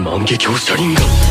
满级教射击。